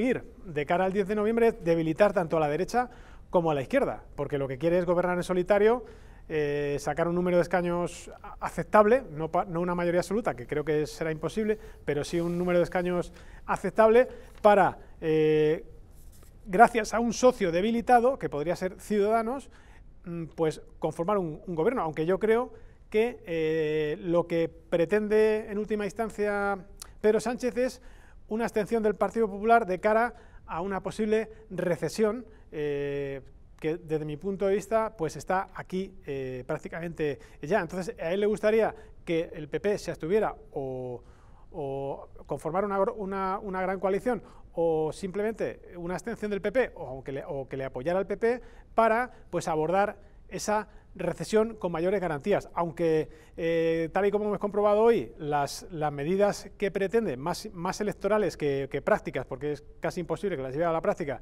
ir de cara al 10 de noviembre es debilitar tanto a la derecha como a la izquierda, porque lo que quiere es gobernar en solitario, eh, sacar un número de escaños aceptable, no, una mayoría absoluta, que creo que será imposible, pero sí un número de escaños aceptable para, eh, gracias a un socio debilitado, que podría ser Ciudadanos, mm, pues conformar un, gobierno, aunque yo creo que eh, lo que pretende en última instancia Pedro Sánchez es una abstención del Partido Popular de cara a una posible recesión eh, que desde mi punto de vista pues está aquí eh, prácticamente ya. Entonces a él le gustaría que el PP se abstuviera o, conformar una, una, gran coalición o simplemente una abstención del PP o que, le, o que le apoyara al PP para pues abordar esa recesión con mayores garantías, aunque eh, tal y como hemos comprobado hoy, las, las medidas que pretende, más, más electorales que, que prácticas, porque es casi imposible que las lleve a la práctica,